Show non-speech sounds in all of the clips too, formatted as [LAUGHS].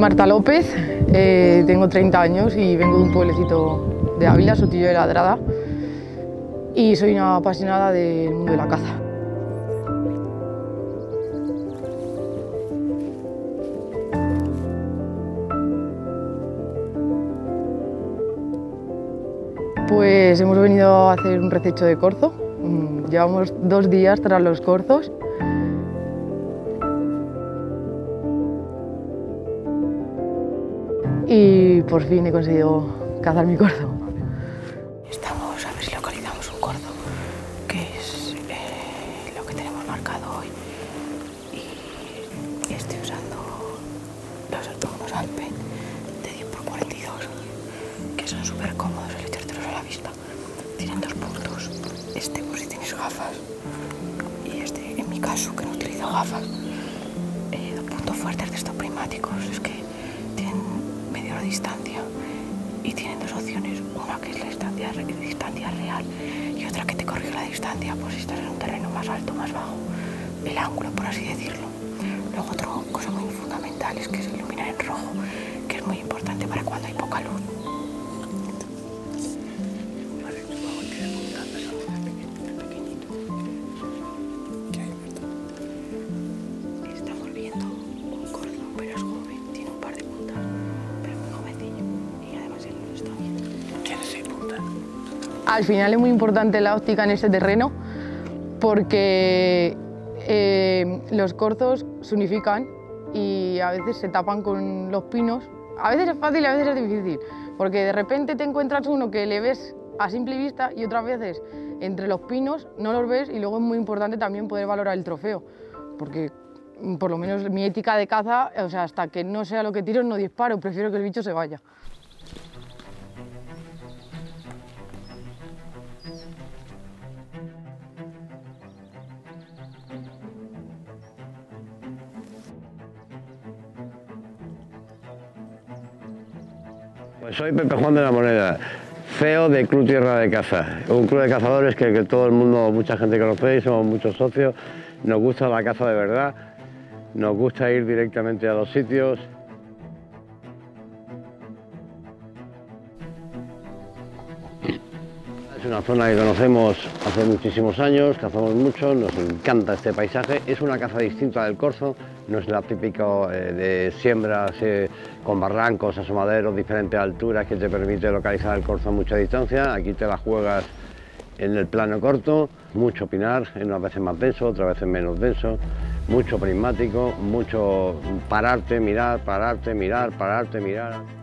Marta López, eh, tengo 30 años y vengo de un pueblecito de Ávila, Sotillo de Ladrada, y soy una apasionada del mundo de la caza. Pues hemos venido a hacer un rececho de corzo. Mm, Llevamos dos días tras los corzos. Y por fin he conseguido cazar mi corzo. Estamos a ver si localizamos un corzo, que es eh, lo que tenemos marcado hoy. Y estoy usando los autónomos Alpen de 10x42, que son súper cómodos el echártelos a la vista. Tienen dos puntos, este por si tienes gafas, y este en mi caso que no utilizo gafas. Eh, dos puntos fuertes de estos prismáticos es que distancia y tienen dos opciones, una que es la distancia, distancia real y otra que te corrige la distancia, pues si estás en un terreno más alto, más bajo, el ángulo, por así decirlo. Luego otra cosa muy fundamental es que se ilumina en rojo, que es muy importante para cuando hay poca luz. Al final es muy importante la óptica en ese terreno porque eh, los corzos se unifican y a veces se tapan con los pinos. A veces es fácil a veces es difícil, porque de repente te encuentras uno que le ves a simple vista y otras veces entre los pinos no los ves y luego es muy importante también poder valorar el trofeo, porque por lo menos mi ética de caza, o sea, hasta que no sea lo que tiro no disparo, prefiero que el bicho se vaya. Soy Pepe Juan de la Moneda, CEO de Club Tierra de Caza, un club de cazadores que, todo el mundo, mucha gente conocéis, somos muchos socios, nos gusta la caza de verdad, nos gusta ir directamente a los sitios. Es una zona que conocemos hace muchísimos años, cazamos mucho, nos encanta este paisaje. Es una caza distinta del corzo, no es la típica eh, de siembras eh, con barrancos, asomaderos, diferentes alturas que te permite localizar el corzo a mucha distancia. Aquí te la juegas en el plano corto, mucho pinar, en unas veces más denso, otras veces menos denso, mucho prismático, mucho pararte, mirar, pararte, mirar, pararte, mirar.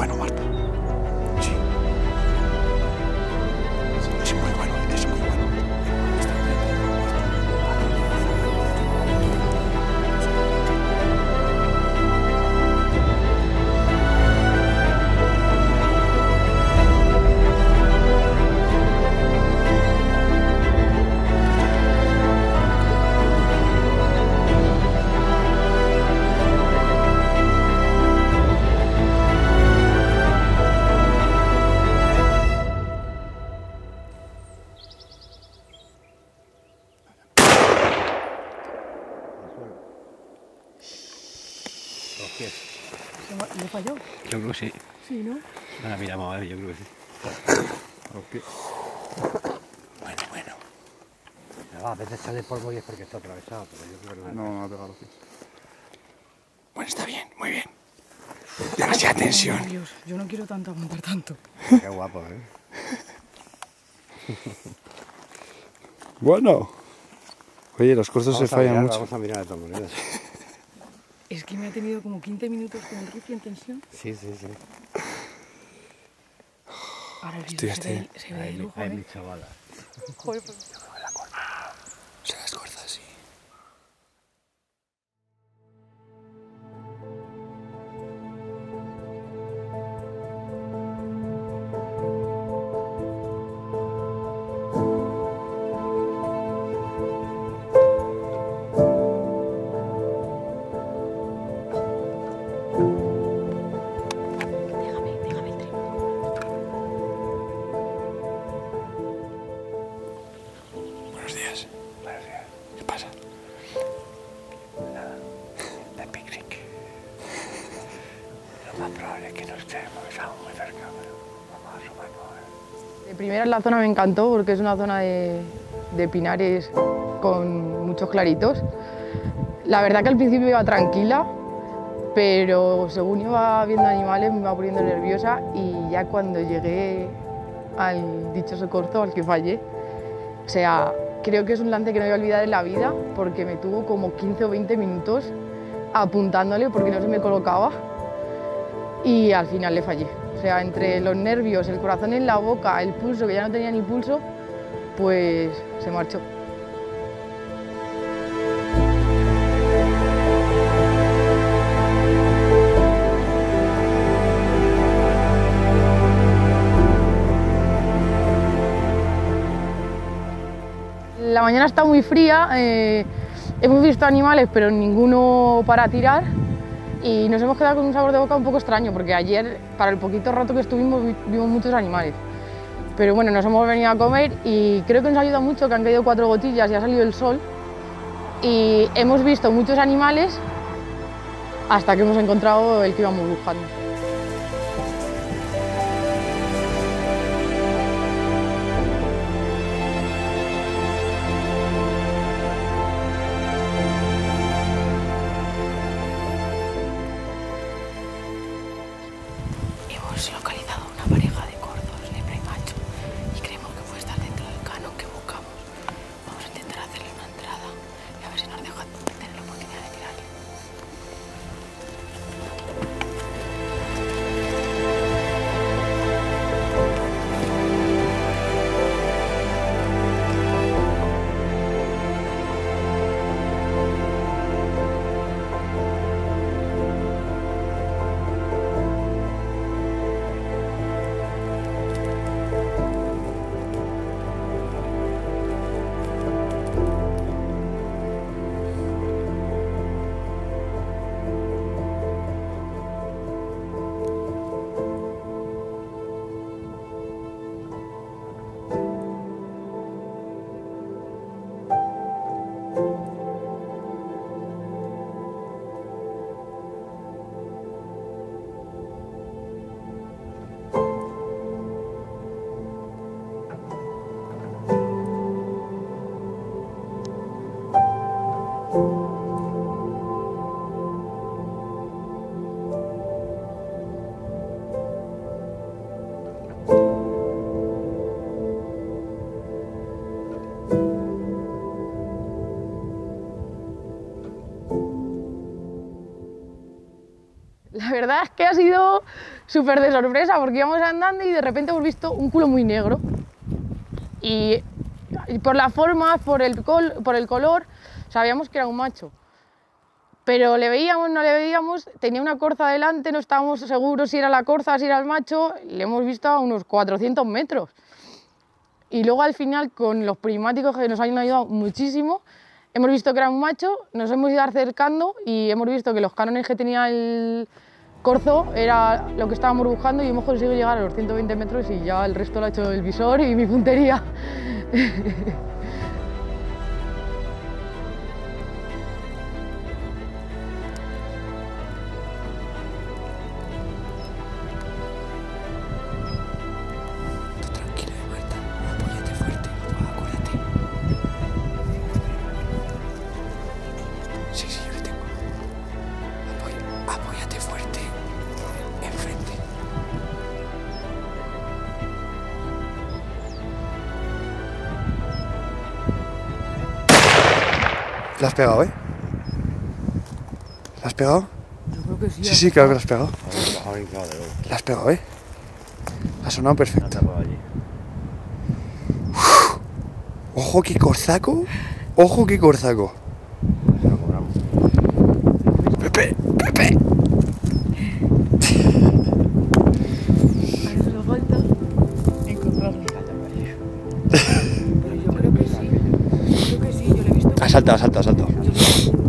Bueno, Marta. Creo que sí. Sí, ¿no? Ahora miramos a ver, yo creo que sí. Bueno, bueno. a veces sale polvo y es porque está atravesado, pero yo creo que No, no ha pegado los pies. Bueno, está bien, muy bien. Demasiada tensión. Dios, yo no quiero tanto aguantar tanto. Qué guapo, ¿eh? [LAUGHS] Bueno. Oye, los corzos se Vamos a fallan mirar, mucho. Vamos a mirar de todas maneras. Es que me ha tenido como 15 minutos con el rifle en tensión. Sí, sí, sí. Ahora el Estoy, se ve, estoy. se ve mi, lujo, ay, ¿eh? mi chavala. Joder, pues- es que no estemos, estamos muy cerca, pero vamos a ver. De primera la zona me encantó porque es una zona de, pinares con muchos claritos. La verdad que al principio iba tranquila, pero según iba viendo animales me iba poniendo nerviosa y ya cuando llegué al dichoso corzo al que fallé, o sea, creo que es un lance que no voy a olvidar en la vida porque me tuvo como 15 o 20 minutos apuntándole porque no se me colocaba y al final le fallé. O sea, entre los nervios, el corazón en la boca, el pulso, que ya no tenía ni pulso, pues se marchó. La mañana está muy fría, eh, hemos visto animales pero ninguno para tirar y nos hemos quedado con un sabor de boca un poco extraño porque ayer, para el poquito rato que estuvimos, vi- vimos muchos animales. Pero bueno, nos hemos venido a comer y creo que nos ayuda mucho que han caído cuatro gotillas y ha salido el sol y hemos visto muchos animales hasta que hemos encontrado el que íbamos buscando. Hemos localizado una es que ha sido súper de sorpresa porque íbamos andando y de repente hemos visto un culo muy negro. Y, y por la forma, por el, col- por el color, sabíamos que era un macho. Pero le veíamos, no le veíamos, tenía una corza delante, no estábamos seguros si era la corza, si era el macho, le hemos visto a unos 400 metros. Y luego al final, con los prismáticos que nos han ayudado muchísimo, hemos visto que era un macho, nos hemos ido acercando y hemos visto que los cánones que tenía el corzo era lo que estábamos buscando y hemos conseguido llegar a los 120 metros y ya el resto lo ha hecho el visor y mi puntería. [LAUGHS] ¿La has pegado, eh? ¿La has pegado? Yo creo que sí. Sí, sí, claro que la has pegado. La has pegado, eh. Ha sonado perfecto. Ojo, qué corzaco. Ojo, qué corzaco. Saltado, ha saltado, ha saltado.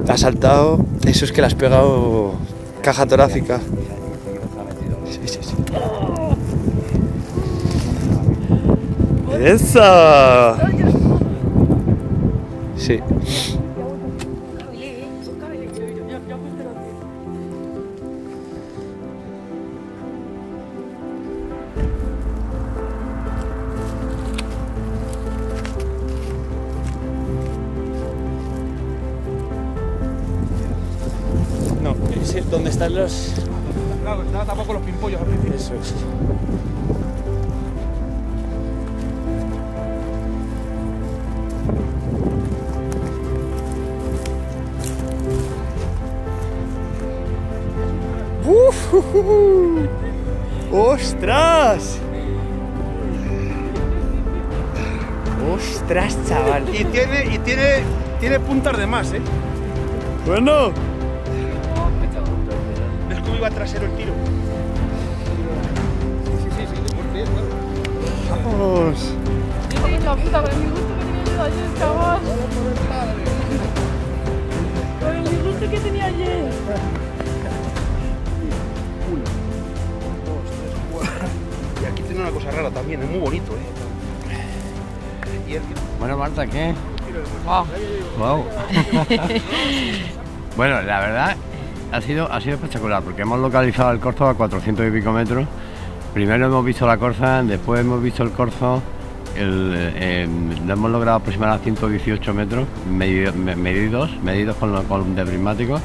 Ha saltado. Eso es que le has pegado caja torácica. Sí, sí, sí. ¡Eso! Sí. Donde están los. Claro, estaba tapado con los pimpollos al principio. Eso es. ¡Uf! ¡Ostras! ¡Ostras, chaval! Y tiene, y tiene, tiene puntas de más, ¿eh? Bueno, ¿Ves cómo iba trasero el tiro? Sí, sí, sí, sí, muy bien, claro. vamos. La puta, con el disgusto que tenía yo ayer, chaval. Con el disgusto que tenía ayer. Uno, dos, tres, cuatro. Y aquí tiene una cosa rara también, es muy bonito, ¿eh? Y el Bueno, Marta, ¿qué? Wow. Wow. [LAUGHS] [LAUGHS] bueno, la verdad ha sido, ha sido espectacular porque hemos localizado el corzo a 400 y pico metros. Primero hemos visto la corza, después hemos visto el corzo. El, eh, lo hemos logrado aproximar a 118 metros medido- me- medidos, medidos con, con de prismático.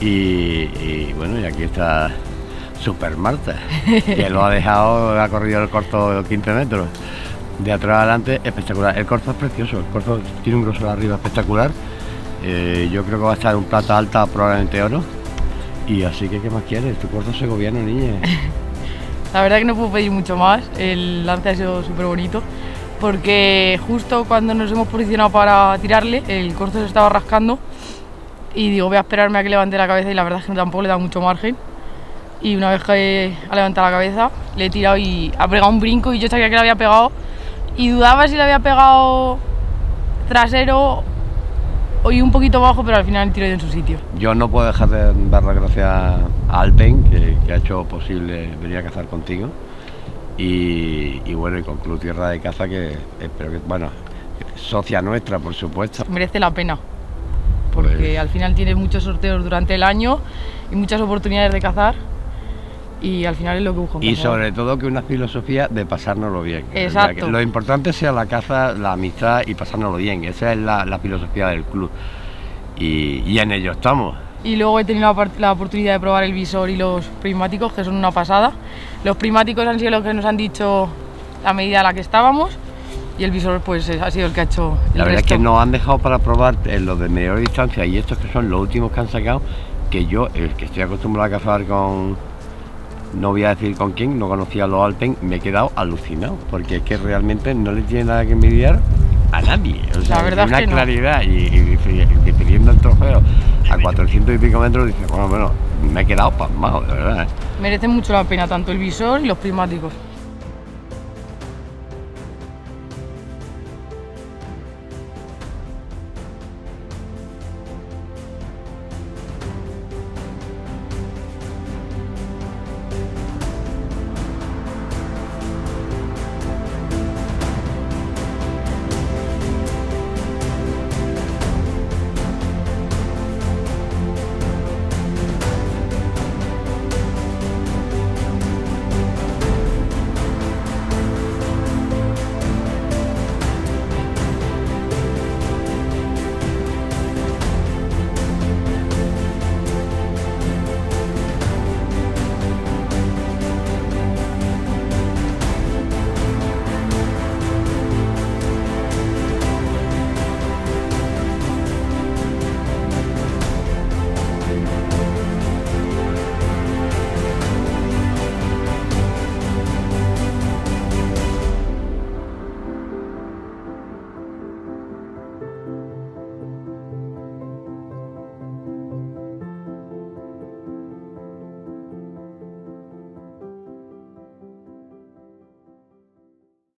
Y, y, bueno, y aquí está Super Marta, que lo ha [LAUGHS] dejado, ha corrido el corzo 15 metros. De atrás adelante, espectacular. El corzo es precioso, el corzo tiene un grosor arriba espectacular. Eh, yo creo que va a estar un plata alta, probablemente oro. Y así que, ¿qué más quieres? Tu corzo segoviano, niña. [LAUGHS] La verdad que no puedo pedir mucho más. El lance ha sido súper bonito. Porque justo cuando nos hemos posicionado para tirarle, el corzo se estaba rascando. Y digo, voy a esperarme a que levante la cabeza. Y la verdad es que tampoco le da mucho margen. Y una vez que ha levantado la cabeza, le he tirado y ha pegado un brinco. Y yo sabía que le había pegado. Y dudaba si le había pegado trasero o y un poquito bajo, pero al final el tiro en su sitio. Yo no puedo dejar de dar las gracias a Alpen, que, que ha hecho posible venir a cazar contigo. Y, y bueno, y con Club Tierra de Caza, que espero que, bueno, socia nuestra, por supuesto. merece la pena. Porque Pues- al final tiene muchos sorteos durante el año y muchas oportunidades de cazar. Y al final es lo que busco. un Y sobre todo que una filosofía de pasárnoslo bien. Exacto. que lo importante sea la caza, la amistad y pasárnoslo bien. Esa es la, la filosofía del club. Y, y en ello estamos. Y luego he tenido la, la oportunidad de probar el visor y los prismáticos, que son una pasada. Los prismáticos han sido los que nos han dicho la medida a la que estábamos. Y el visor pues es- ha sido el que ha hecho el La verdad resto. es que nos han dejado para probar eh, los de mayor distancia y estos que son los últimos que han sacado, que yo, el que estoy acostumbrado a cazar con, no voy a decir con quién, no conocía los Alpen, me he quedado alucinado, porque es que realmente no le tiene nada que envidiar a nadie. O sea, La una es que no. claridad y, pidiendo el trofeo a 400 y pico metros, dice, bueno, bueno, me he quedado pasmado, de verdad. ¿eh? Merece mucho la pena tanto el visor y los prismáticos.